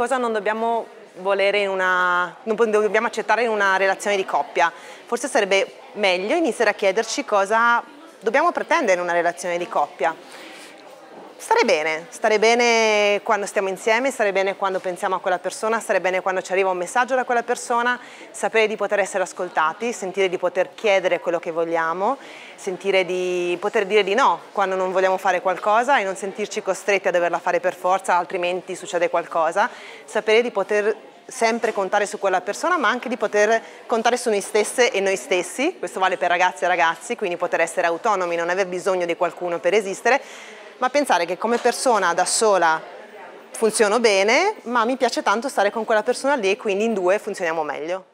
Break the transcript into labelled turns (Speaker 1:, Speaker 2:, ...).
Speaker 1: cosa non dobbiamo volere in una, non dobbiamo accettare in una relazione di coppia. Forse sarebbe meglio iniziare a chiederci cosa dobbiamo pretendere in una relazione di coppia. Stare bene, stare bene quando stiamo insieme, stare bene quando pensiamo a quella persona, stare bene quando ci arriva un messaggio da quella persona, sapere di poter essere ascoltati, sentire di poter chiedere quello che vogliamo, sentire di poter dire di no quando non vogliamo fare qualcosa e non sentirci costretti a doverla fare per forza, altrimenti succede qualcosa, sapere di poter sempre contare su quella persona ma anche di poter contare su noi stesse e noi stessi, questo vale per ragazzi e ragazzi, quindi poter essere autonomi, non aver bisogno di qualcuno per esistere, ma pensare che come persona da sola funziono bene, ma mi piace tanto stare con quella persona lì e quindi in due funzioniamo meglio.